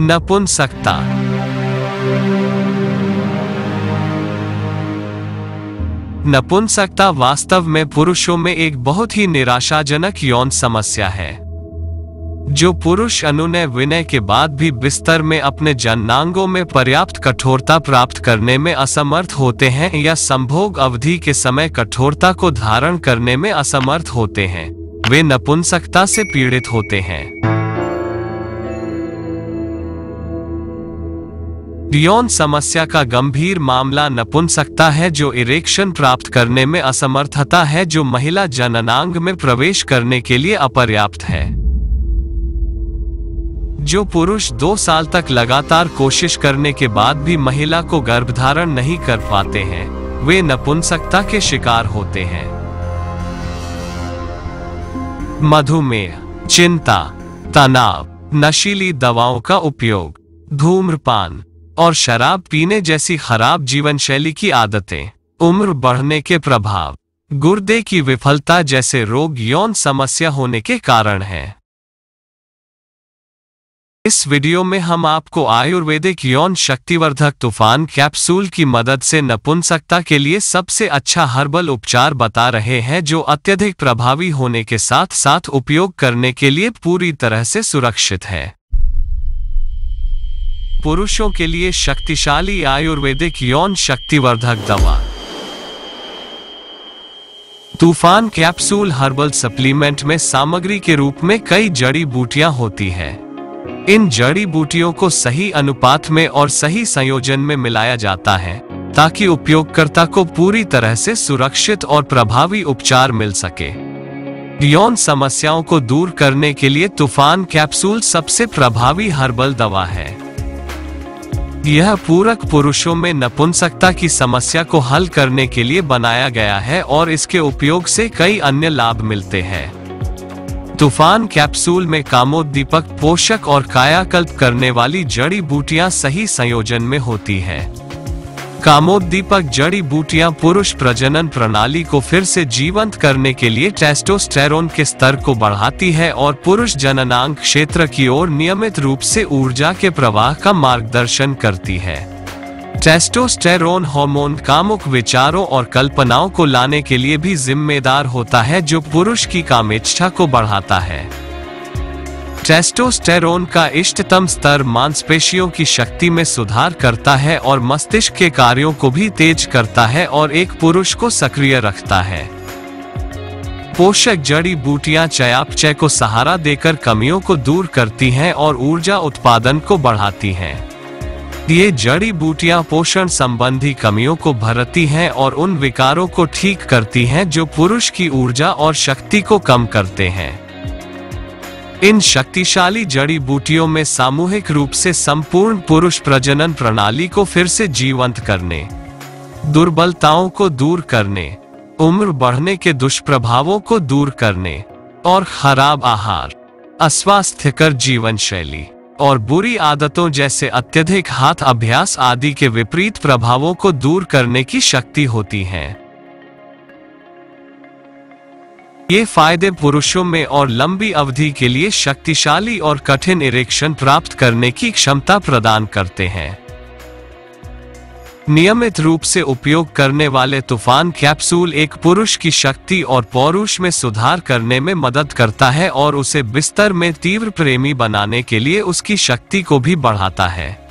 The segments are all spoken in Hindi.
नपुंसकता नपुंसकता वास्तव में पुरुषों में एक बहुत ही निराशाजनक यौन समस्या है। जो पुरुष अनुनय विनय के बाद भी बिस्तर में अपने जननांगों में पर्याप्त कठोरता प्राप्त करने में असमर्थ होते हैं या संभोग अवधि के समय कठोरता को धारण करने में असमर्थ होते हैं। वे नपुंसकता से पीड़ित होते हैं। यौन समस्या का गंभीर मामला नपुंसकता है जो इरेक्शन प्राप्त करने में असमर्थता है, जो महिला जननांग में प्रवेश करने के लिए अपर्याप्त है। जो पुरुष दो साल तक लगातार कोशिश करने के बाद भी महिला को गर्भधारण नहीं कर पाते हैं, वे नपुंसकता के शिकार होते हैं। मधुमेह, चिंता, तनाव, नशीली दवाओं का उपयोग, धूम्रपान और शराब पीने जैसी खराब जीवन शैली की आदतें। उम्र बढ़ने के प्रभाव। गुर्दे की विफलता जैसे रोग यौन समस्या होने के कारण हैं। इस वीडियो में हम आपको आयुर्वेदिक यौन शक्तिवर्धक तूफ़ान कैप्सूल की मदद से नपुंसकता के लिए सबसे अच्छा हर्बल उपचार बता रहे हैं जो अत्यधिक प्रभावी होने के साथ साथ उपयोग करने के लिए पूरी तरह से सुरक्षित है। पुरुषों के लिए शक्तिशाली आयुर्वेदिक यौन शक्तिवर्धक दवा। तूफ़ान कैप्सूल हर्बल सप्लीमेंट में सामग्री के रूप में कई जड़ी बूटियाँ होती हैं। इन जड़ी बूटियों को सही अनुपात में और सही संयोजन में मिलाया जाता है, ताकि उपयोगकर्ता को पूरी तरह से सुरक्षित और प्रभावी उपचार मिल सके। यौन समस्याओं को दूर करने के लिए तूफ़ान कैप्सूल सबसे प्रभावी हर्बल दवा है। यह पूरक पुरुषों में नपुंसकता की समस्या को हल करने के लिए बनाया गया है और इसके उपयोग से कई अन्य लाभ मिलते हैं तूफ़ान कैप्सूल में कामोद्दीपक, पोषक और कायाकल्प करने वाली जड़ी बूटियाँ सही संयोजन में होती हैं। कामोद्दीपक, जड़ी बूटियाँ, पुरुष प्रजनन प्रणाली को फिर से जीवंत करने के लिए टेस्टोस्टेरोन के स्तर को बढ़ाती है और पुरुष जननांग क्षेत्र की ओर नियमित रूप से ऊर्जा के प्रवाह का मार्गदर्शन करती है। टेस्टोस्टेरोन हार्मोन कामुक विचारों और कल्पनाओं को लाने के लिए भी जिम्मेदार होता है जो पुरुष की कामेच्छा को बढ़ाता है। टेस्टोस्टेरोन का इष्टतम स्तर मांसपेशियों की शक्ति में सुधार करता है और मस्तिष्क के कार्यों को भी तेज करता है और एक पुरुष को सक्रिय रखता है। पोषक जड़ी बूटियाँ चयापचय को सहारा देकर कमियों को दूर करती हैं और ऊर्जा उत्पादन को बढ़ाती हैं। ये जड़ी बूटियाँ पोषण संबंधी कमियों को भरती हैं और उन विकारों को ठीक करती हैं जो पुरुष की ऊर्जा और शक्ति को कम करते हैं। इन शक्तिशाली जड़ी बूटियों में सामूहिक रूप से संपूर्ण पुरुष प्रजनन प्रणाली को फिर से जीवंत करने, दुर्बलताओं को दूर करने, उम्र बढ़ने के दुष्प्रभावों को दूर करने और खराब आहार, अस्वास्थ्यकर जीवन शैली और बुरी आदतों जैसे अत्यधिक हाथ अभ्यास आदि के विपरीत प्रभावों को दूर करने की शक्ति होती है। ये फ़ायदे पुरुषों में और लंबी अवधि के लिए शक्तिशाली और कठिन इरेक्शन प्राप्त करने की क्षमता प्रदान करते हैं। नियमित रूप से उपयोग करने वाले तूफ़ान कैप्सूल एक पुरुष की शक्ति और पौरुष में सुधार करने में मदद करता है और उसे बिस्तर में तीव्र प्रेमी बनाने के लिए उसकी शक्ति को भी बढ़ाता है।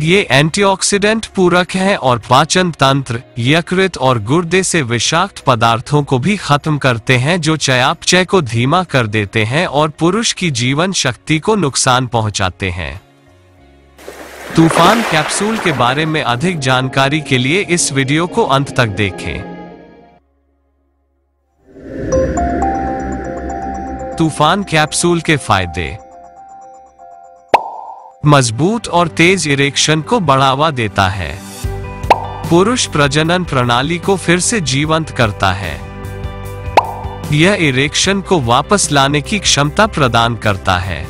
ये एंटीऑक्सीडेंट पूरक है और पाचन तंत्र, यकृत और गुर्दे से विषाक्त पदार्थों को भी खत्म करते हैं जो चयापचय को धीमा कर देते हैं और पुरुष की जीवन शक्ति को नुकसान पहुंचाते हैं। तूफ़ान कैप्सूल के बारे में अधिक जानकारी के लिए इस वीडियो को अंत तक देखें। तूफ़ान कैप्सूल के फ़ायदे। मज़बूत और तेज इरेक्शन को बढ़ावा देता है। पुरुष प्रजनन प्रणाली को फिर से जीवंत करता है। यह इरेक्शन को वापस लाने की क्षमता प्रदान करता है।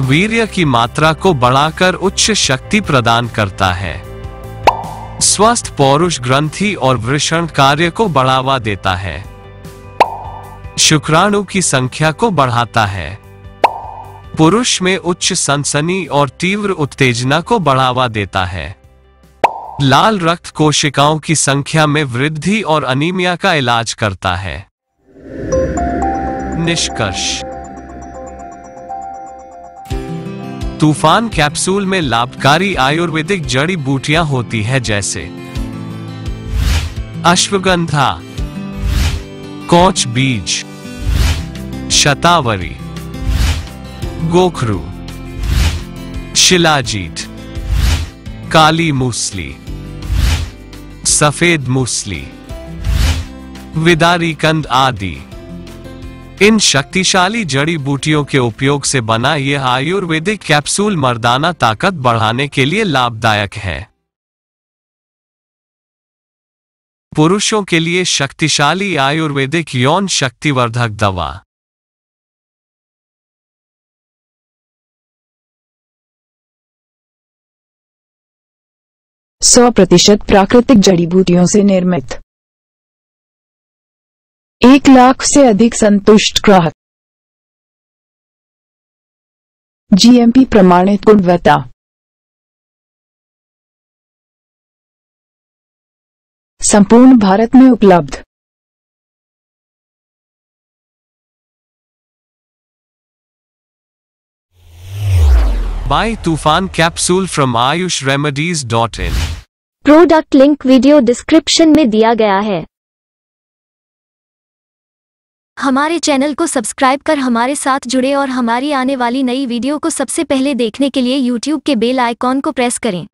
वीर्य की मात्रा को बढ़ाकर उच्च शक्ति प्रदान करता है। स्वस्थ पौरुष ग्रंथि और वृषण कार्य को बढ़ावा देता है। शुक्राणु की संख्या को बढ़ाता है। पुरुष में उच्च सनसनी और तीव्र उत्तेजना को बढ़ावा देता है। लाल रक्त कोशिकाओं की संख्या में वृद्धि और अनीमिया का इलाज करता है। निष्कर्ष। तूफ़ान कैप्सूल में लाभकारी आयुर्वेदिक जड़ी बूटियाँ होती है जैसे अश्वगंधा, कोच बीज, शतावरी। गोखरू, शिलाजीत, काली मूसली, सफ़ेद मूसली, विदारी कंद आदि। इन शक्तिशाली जड़ी बूटियों के उपयोग से बना यह आयुर्वेदिक कैप्सूल मर्दाना ताकत बढ़ाने के लिए लाभदायक है। पुरुषों के लिए शक्तिशाली आयुर्वेदिक यौन शक्तिवर्धक दवा। सौ प्रतिशत प्राकृतिक जड़ी बूटियों से निर्मित। एक लाख से अधिक संतुष्ट ग्राहक। जीएमपी प्रमाणित गुणवत्ता। संपूर्ण भारत में उपलब्ध। From Ayush remedies dot in product link video description में दिया गया है। हमारे चैनल को सब्सक्राइब कर हमारे साथ जुड़े और हमारी आने वाली नई वीडियो को सबसे पहले देखने के लिए यूट्यूब के बेल आइकॉन को प्रेस करें।